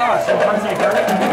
Ni they hurt.